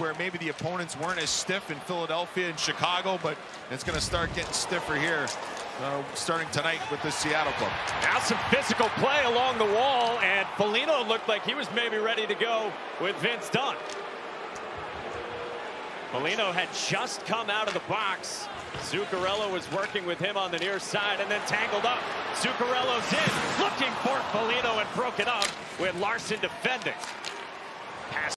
where maybe the opponents weren't as stiff in Philadelphia and Chicago, but it's going to start getting stiffer here uh, starting tonight with the Seattle club. Now some physical play along the wall, and Foligno looked like he was maybe ready to go with Vince Dunn. Molino had just come out of the box. Zuccarello was working with him on the near side and then tangled up. Zuccarello's in, looking for Molino, and broken up with Larsson defending.